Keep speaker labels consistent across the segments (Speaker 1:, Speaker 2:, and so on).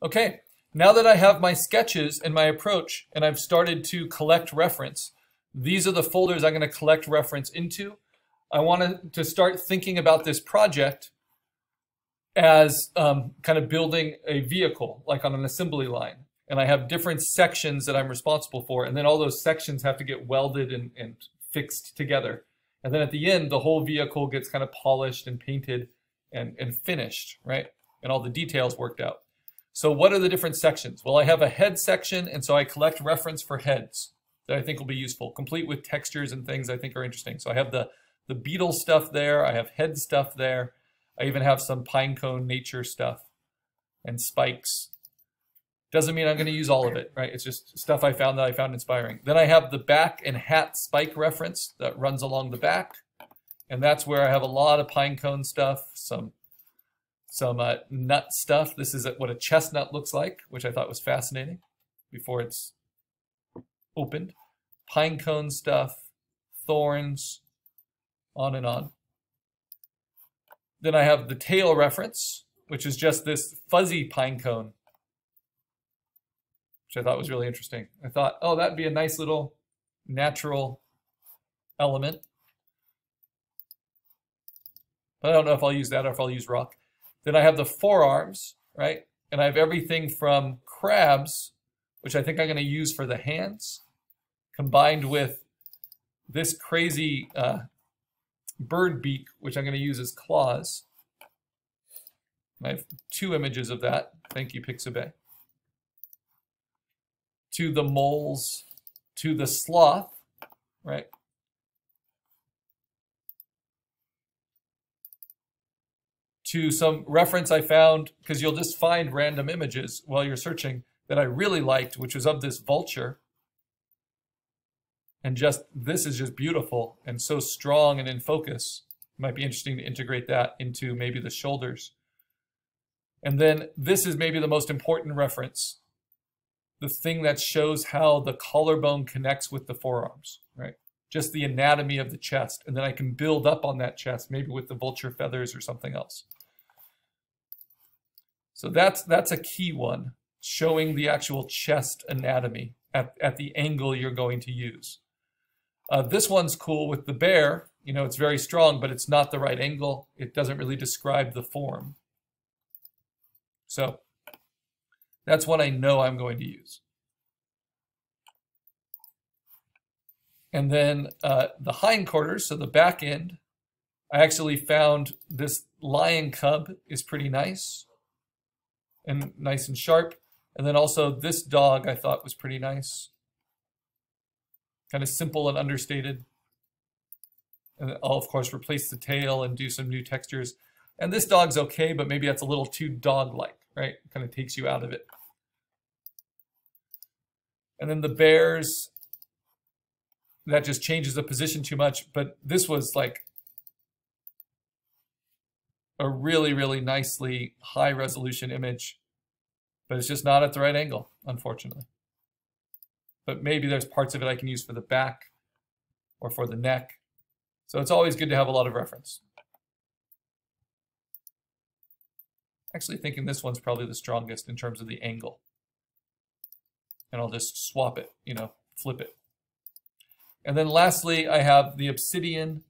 Speaker 1: Okay, now that I have my sketches and my approach and I've started to collect reference, these are the folders I'm going to collect reference into. I want to start thinking about this project as um, kind of building a vehicle, like on an assembly line. And I have different sections that I'm responsible for. And then all those sections have to get welded and, and fixed together. And then at the end, the whole vehicle gets kind of polished and painted and, and finished, right? And all the details worked out. So what are the different sections? Well, I have a head section, and so I collect reference for heads that I think will be useful, complete with textures and things I think are interesting. So I have the, the beetle stuff there. I have head stuff there. I even have some pinecone nature stuff and spikes. Doesn't mean I'm going to use all of it, right? It's just stuff I found that I found inspiring. Then I have the back and hat spike reference that runs along the back. And that's where I have a lot of pinecone stuff, some some uh, nut stuff. This is what a chestnut looks like, which I thought was fascinating before it's opened. Pinecone stuff, thorns, on and on. Then I have the tail reference, which is just this fuzzy pine cone, which I thought was really interesting. I thought, oh, that'd be a nice little natural element. But I don't know if I'll use that or if I'll use rock. Then I have the forearms, right? And I have everything from crabs, which I think I'm going to use for the hands, combined with this crazy uh, bird beak, which I'm going to use as claws. I have two images of that. Thank you, Pixabay. To the moles, to the sloth, right? To some reference I found, because you'll just find random images while you're searching that I really liked, which was of this vulture and just this is just beautiful and so strong and in focus. Might be interesting to integrate that into maybe the shoulders. And then this is maybe the most important reference, the thing that shows how the collarbone connects with the forearms, right? Just the anatomy of the chest. And then I can build up on that chest, maybe with the vulture feathers or something else. So that's, that's a key one, showing the actual chest anatomy at, at the angle you're going to use. Uh, this one's cool with the bear. You know, it's very strong, but it's not the right angle. It doesn't really describe the form. So that's one I know I'm going to use. And then uh, the hindquarters, so the back end, I actually found this lion cub is pretty nice and nice and sharp. And then also this dog I thought was pretty nice kind of simple and understated. And I'll, of course, replace the tail and do some new textures. And this dog's okay, but maybe that's a little too dog-like, right? Kind of takes you out of it. And then the bears, that just changes the position too much. But this was like a really, really nicely high resolution image, but it's just not at the right angle, unfortunately but maybe there's parts of it I can use for the back or for the neck. So it's always good to have a lot of reference. Actually thinking this one's probably the strongest in terms of the angle. And I'll just swap it, you know, flip it. And then lastly, I have the obsidian.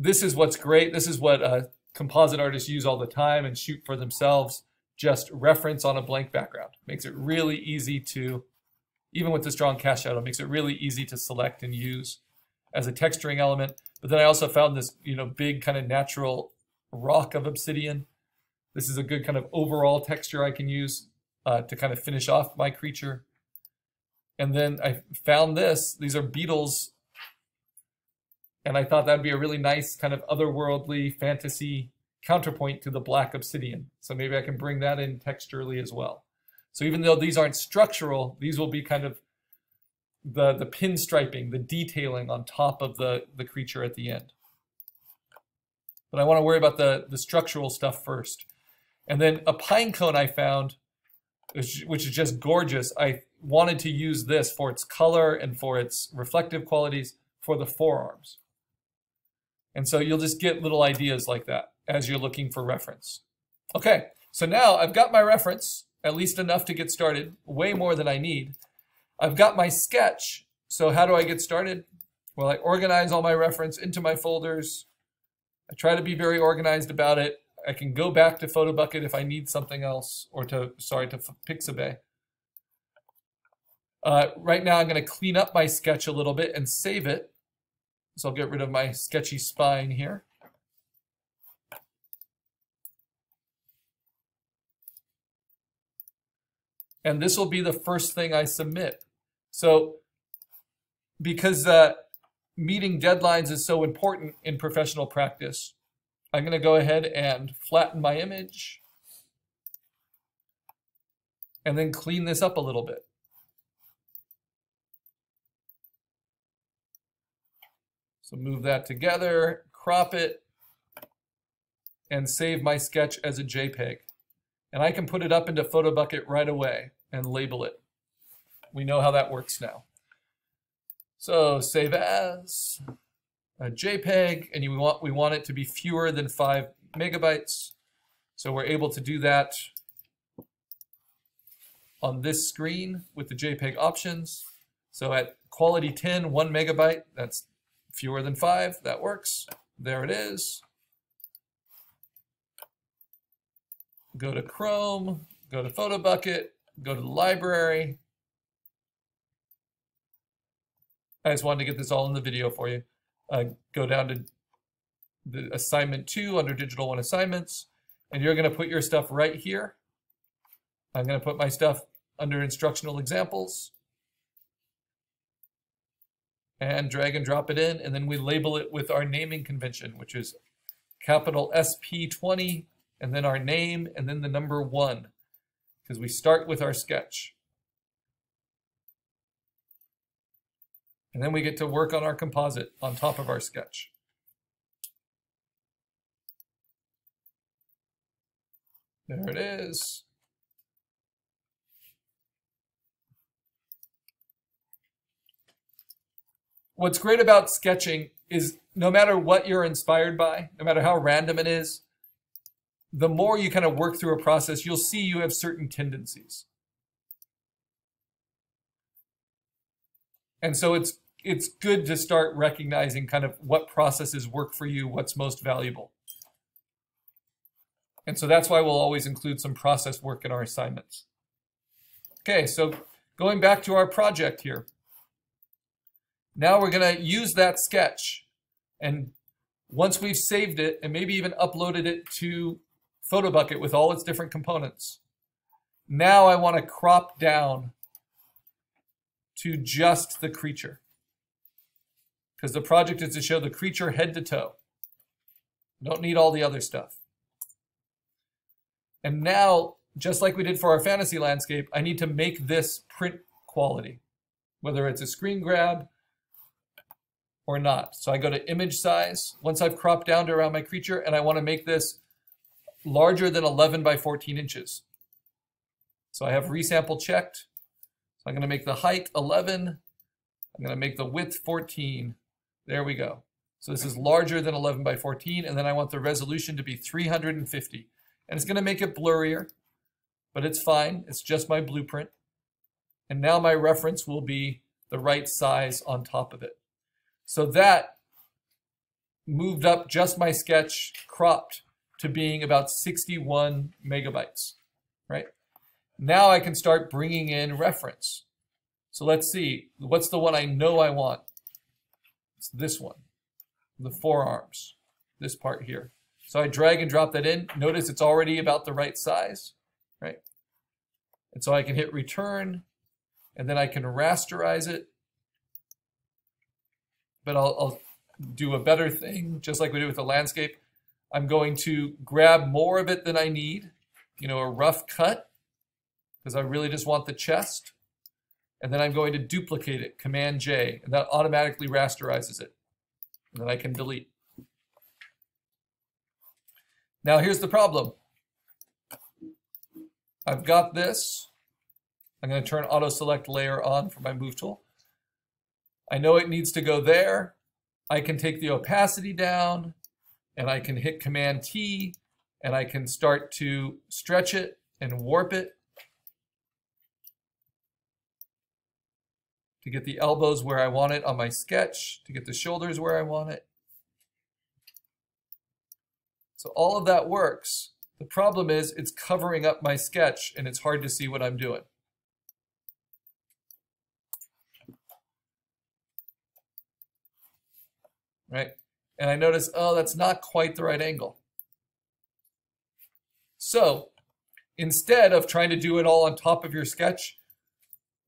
Speaker 1: This is what's great. This is what uh, composite artists use all the time and shoot for themselves. Just reference on a blank background. Makes it really easy to even with the strong cast shadow, makes it really easy to select and use as a texturing element. But then I also found this, you know, big kind of natural rock of obsidian. This is a good kind of overall texture I can use uh, to kind of finish off my creature. And then I found this. These are beetles. And I thought that'd be a really nice kind of otherworldly fantasy counterpoint to the black obsidian. So maybe I can bring that in texturally as well. So even though these aren't structural, these will be kind of the, the pinstriping, the detailing on top of the, the creature at the end. But I want to worry about the, the structural stuff first. And then a pine cone I found, which, which is just gorgeous. I wanted to use this for its color and for its reflective qualities for the forearms. And so you'll just get little ideas like that as you're looking for reference. Okay, So now I've got my reference, at least enough to get started, way more than I need. I've got my sketch. So how do I get started? Well, I organize all my reference into my folders. I try to be very organized about it. I can go back to PhotoBucket if I need something else, or to, sorry, to Pixabay. Uh, right now, I'm going to clean up my sketch a little bit and save it. So I'll get rid of my sketchy spine here. And this will be the first thing I submit. So because uh, meeting deadlines is so important in professional practice, I'm going to go ahead and flatten my image and then clean this up a little bit. So move that together, crop it, and save my sketch as a JPEG. And I can put it up into PhotoBucket right away and label it. We know how that works now. So save as a JPEG, and you want we want it to be fewer than five megabytes. So we're able to do that on this screen with the JPEG options. So at quality 10, one megabyte, that's fewer than five, that works. There it is. Go to Chrome, go to PhotoBucket, go to the library. I just wanted to get this all in the video for you. Uh, go down to the assignment two under digital one assignments, and you're going to put your stuff right here. I'm going to put my stuff under instructional examples and drag and drop it in, and then we label it with our naming convention, which is capital SP20, and then our name, and then the number one, because we start with our sketch. And then we get to work on our composite on top of our sketch. There it is. What's great about sketching is no matter what you're inspired by, no matter how random it is, the more you kind of work through a process, you'll see you have certain tendencies. And so it's it's good to start recognizing kind of what processes work for you, what's most valuable. And so that's why we'll always include some process work in our assignments. Okay, so going back to our project here. Now we're going to use that sketch. And once we've saved it and maybe even uploaded it to PhotoBucket with all its different components, now I want to crop down to just the creature. Because the project is to show the creature head to toe. Don't need all the other stuff. And now, just like we did for our fantasy landscape, I need to make this print quality. Whether it's a screen grab, or not. So I go to image size once I've cropped down to around my creature and I want to make this larger than 11 by 14 inches. So I have resample checked. So I'm going to make the height 11. I'm going to make the width 14. There we go. So this is larger than 11 by 14 and then I want the resolution to be 350. And it's going to make it blurrier, but it's fine. It's just my blueprint. And now my reference will be the right size on top of it. So that moved up just my sketch cropped to being about 61 megabytes, right? Now I can start bringing in reference. So let's see, what's the one I know I want? It's this one, the forearms, this part here. So I drag and drop that in. Notice it's already about the right size, right? And so I can hit return, and then I can rasterize it but I'll, I'll do a better thing, just like we did with the landscape. I'm going to grab more of it than I need, you know, a rough cut, because I really just want the chest. And then I'm going to duplicate it, Command J, and that automatically rasterizes it. And then I can delete. Now here's the problem. I've got this. I'm going to turn auto select layer on for my move tool. I know it needs to go there. I can take the opacity down and I can hit Command T and I can start to stretch it and warp it to get the elbows where I want it on my sketch, to get the shoulders where I want it. So all of that works. The problem is it's covering up my sketch and it's hard to see what I'm doing. Right? And I notice, oh, that's not quite the right angle. So instead of trying to do it all on top of your sketch,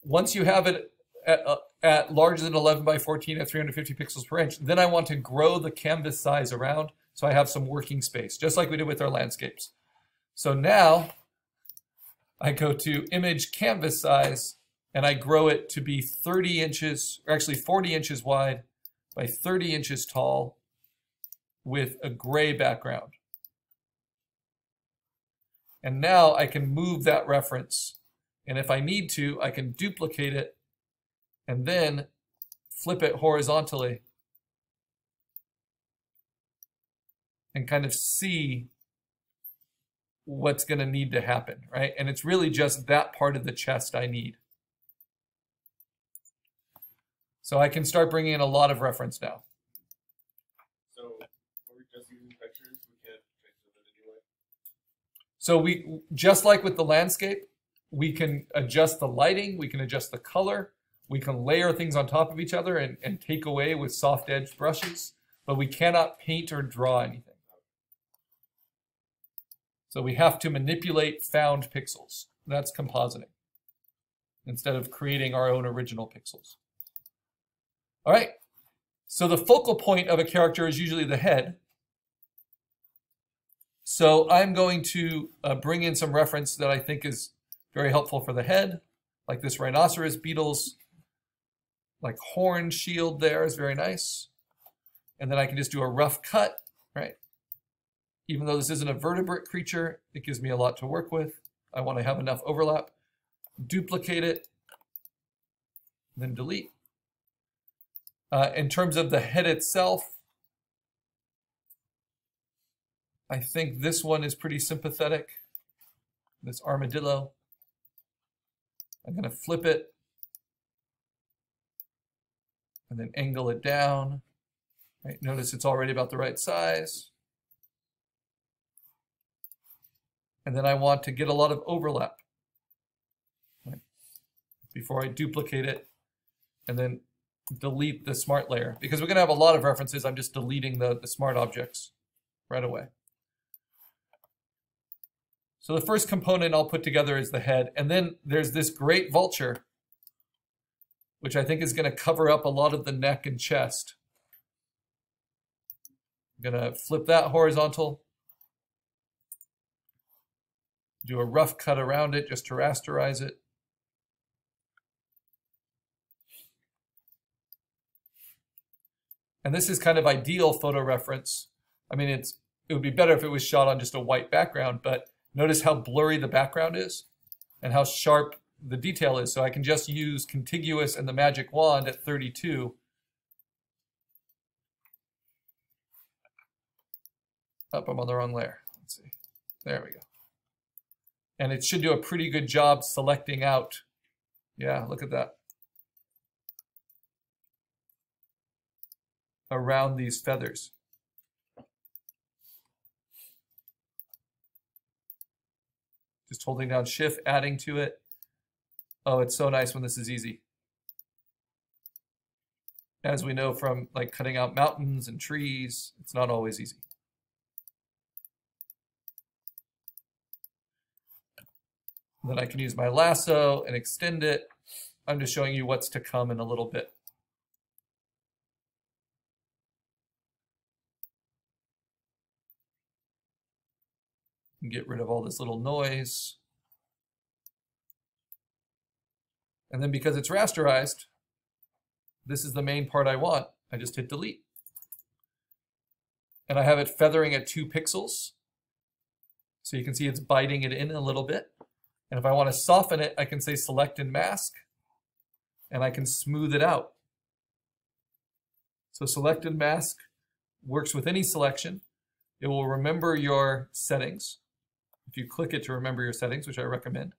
Speaker 1: once you have it at, uh, at larger than 11 by 14 at 350 pixels per inch, then I want to grow the canvas size around so I have some working space, just like we did with our landscapes. So now I go to image canvas size and I grow it to be 30 inches, or actually 40 inches wide by 30 inches tall with a gray background. And now I can move that reference. And if I need to, I can duplicate it and then flip it horizontally and kind of see what's going to need to happen, right? And it's really just that part of the chest I need. So I can start bringing in a lot of reference now.
Speaker 2: So are we just using pictures? We can't fix it in any way?
Speaker 1: So we, just like with the landscape, we can adjust the lighting, we can adjust the color, we can layer things on top of each other and, and take away with soft edge brushes, but we cannot paint or draw anything. So we have to manipulate found pixels. That's compositing instead of creating our own original pixels. All right, so the focal point of a character is usually the head. So I'm going to uh, bring in some reference that I think is very helpful for the head, like this rhinoceros beetle's like horn shield there is very nice. And then I can just do a rough cut, right? Even though this isn't a vertebrate creature, it gives me a lot to work with. I want to have enough overlap. Duplicate it, then delete. Uh, in terms of the head itself, I think this one is pretty sympathetic, this armadillo. I'm going to flip it and then angle it down. Right, notice it's already about the right size. And then I want to get a lot of overlap right, before I duplicate it and then delete the smart layer because we're going to have a lot of references. I'm just deleting the, the smart objects right away. So the first component I'll put together is the head. And then there's this great vulture, which I think is going to cover up a lot of the neck and chest. I'm going to flip that horizontal, do a rough cut around it just to rasterize it. And this is kind of ideal photo reference. I mean, it's it would be better if it was shot on just a white background, but notice how blurry the background is and how sharp the detail is. So I can just use contiguous and the magic wand at 32. Up, I'm on the wrong layer. Let's see. There we go. And it should do a pretty good job selecting out. Yeah, look at that. Around these feathers. Just holding down shift, adding to it. Oh, it's so nice when this is easy. As we know from like cutting out mountains and trees, it's not always easy. Then I can use my lasso and extend it. I'm just showing you what's to come in a little bit. And get rid of all this little noise. And then because it's rasterized, this is the main part I want. I just hit delete. And I have it feathering at two pixels. So you can see it's biting it in a little bit. And if I want to soften it, I can say select and mask, and I can smooth it out. So select and mask works with any selection. It will remember your settings. If you click it to remember your settings, which I recommend.